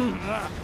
Ugh!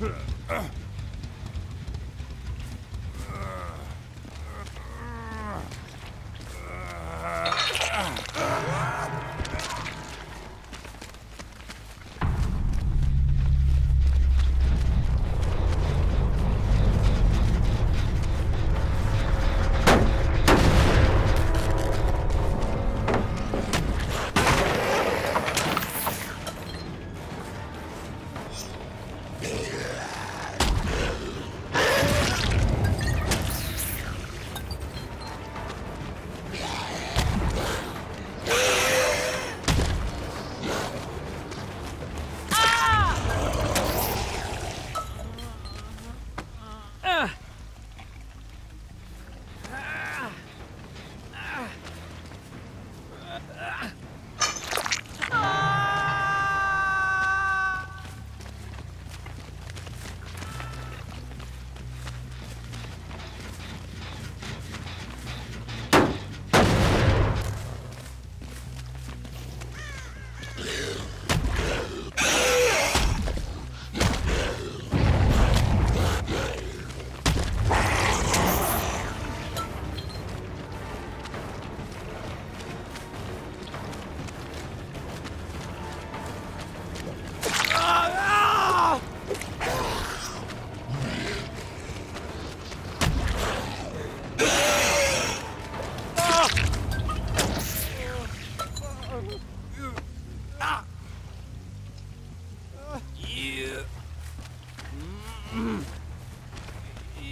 Yeah. Uh, uh.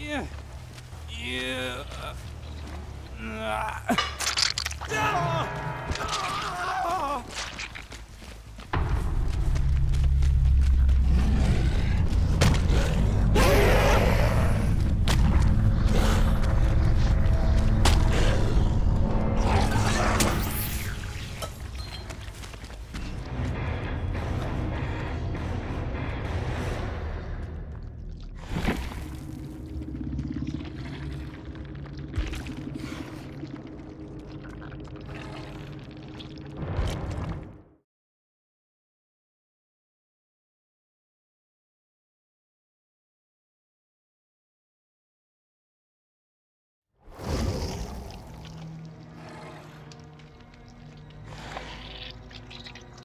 Yeah. Yeah. Uh, uh ah.